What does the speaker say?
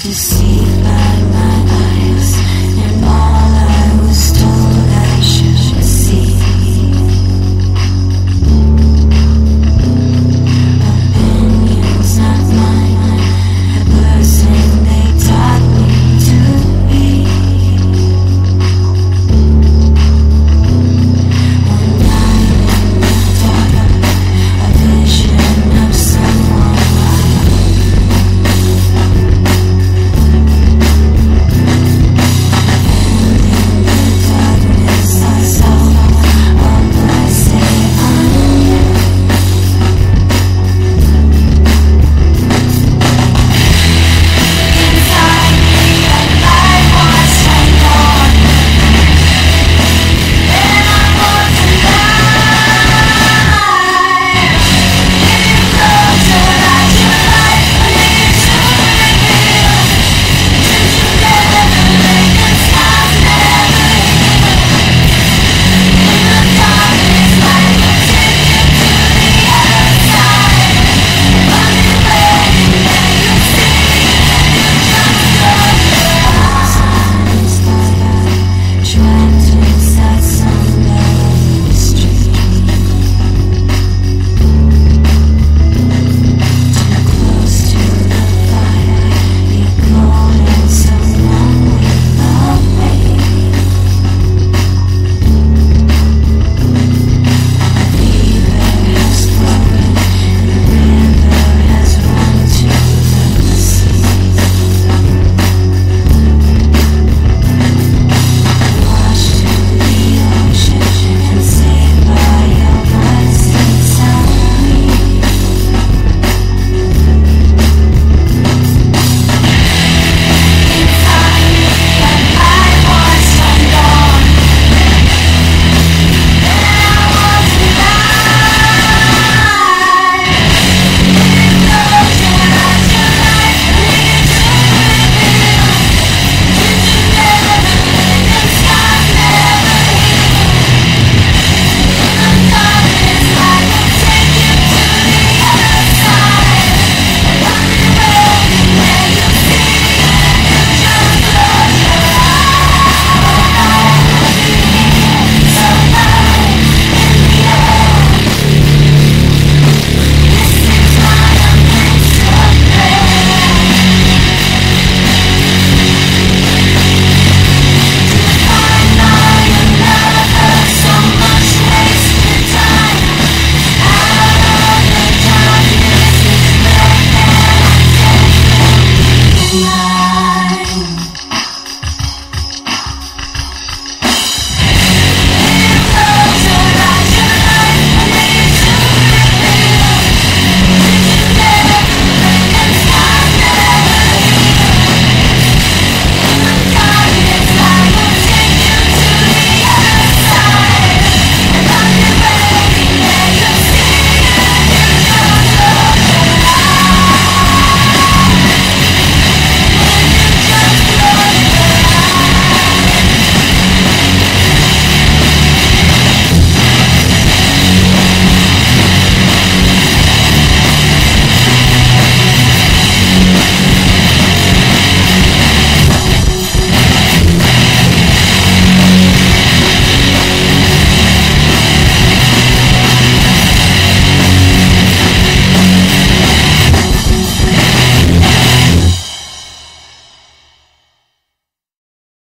can see.